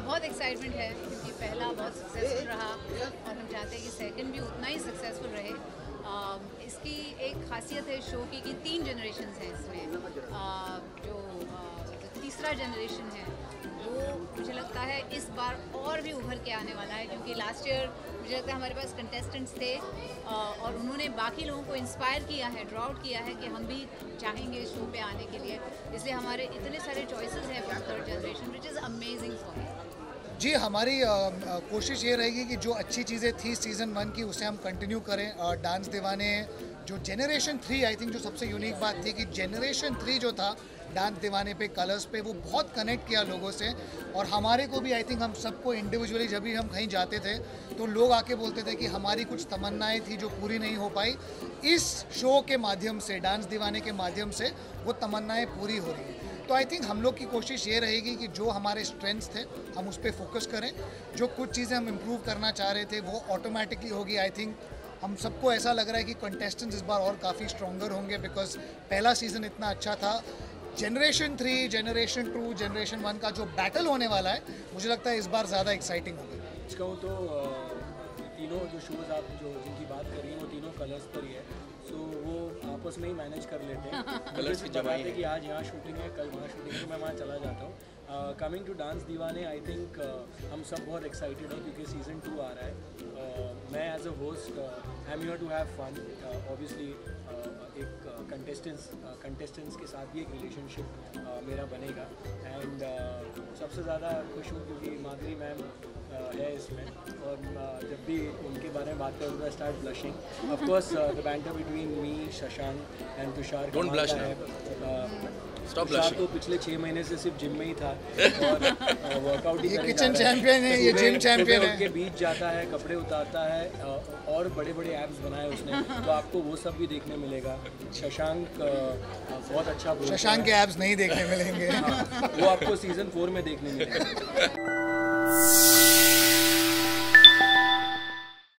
बहुत एक्साइटमेंट है क्योंकि पहला बहुत सक्सेसफुल रहा। और हम चाहते हैं कि सेकंड भी उतना ही सक्सेसफुल रहे। आ, इसकी एक खासियत है शो की कि तीन जनरेशन हैं इसमें। आ, जो आ, तीसरा जनरेशन है वो मुझे लगता है इस बार और भी उभर के आने वाला है क्योंकि लास्ट ईयर मुझे लगता है हमारे पास कंटेस्टेंट्स थे और उन्होंने बाकी लोगों को इंस्पायर किया है ड्रॉ आउट किया है कि हम भी चाहेंगे इस शो पे आने के लिए। इसलिए हमारे इतने सारे चॉइसेस हैं for third generation which is amazing for जी हमारी आ, आ, कोशिश ये रहेगी कि जो अच्छी चीज़ें थी सीज़न वन की उसे हम कंटिन्यू करें। डांस दीवाने जो जेनरेशन थ्री आई थिंक जो सबसे यूनिक बात थी कि जेनरेशन थ्री जो था, डांस दीवाने पे कलर्स पे, वो बहुत कनेक्ट किया लोगों से। और हमारे को भी आई थिंक हम सबको इंडिविजुअली जब भी हम कहीं जाते थे तो लोग आके बोलते थे कि हमारी कुछ तमन्नाएँ थी जो पूरी नहीं हो पाई। इस शो के माध्यम से, डांस दीवाने के माध्यम से, वो तमन्नाएँ पूरी हो रही तो आई थिंक हम लोग की कोशिश ये रहेगी कि जो हमारे स्ट्रेंथ्स थे, हम उस पर फोकस करें। जो कुछ चीज़ें हम इम्प्रूव करना चाह रहे थे, वो ऑटोमेटिकली होगी आई थिंक हम सबको ऐसा लग रहा है कि कंटेस्टेंट्स इस बार और काफ़ी स्ट्रॉन्गर होंगे बिकॉज़ पहला सीज़न इतना अच्छा था। Generation three generation two generation one का जो बैटल होने वाला है मुझे लगता है इस बार ज़्यादा एक्साइटिंग होगा। कहूँ तो तीनों जो शूज़ आप जो जिनकी बात कर रही हैं वो तीनों कलर्स पर ही है। सो वो आपस में ही मैनेज कर लेते हैं। कलर्स की जमाई है कि आज यहाँ शूटिंग है कल वहाँ शूटिंग है तो मैं वहाँ चला जाता हूँ। कमिंग टू डांस दीवाने आई थिंक हम सब बहुत एक्साइटेड हैं क्योंकि सीज़न टू आ रहा है। Uh, मैं as a host I am your to have fun obviously एक कंटेस्टेंट्स uh, कंटेस्टेंट्स uh, के साथ भी एक रिलेशनशिप uh, मेरा बनेगा। एंड uh, सबसे ज़्यादा खुश हूँ क्योंकि माधुरी मैम है इसमें। और जब भी उनके बारे में बात करूँ तो start blushing of course the banter between me Shashank and Tushar don't blush है तुषार तो पिछले छह महीने से सिर्फ़ जिम में ही था। और वर्कआउट ही ये किचन चैंपियन है, ये जिम चैंपियन है। के बीच जाता है कपड़े उतारता है और बड़े बड़े एप्स बनाए उसने। तो आपको वो सब भी देखने मिलेगा। शशांक बहुत अच्छा शशांक के एप्स नहीं देखने मिलेंगे। हाँ, वो आपको सीज़न फोर में देखने मिलेगा।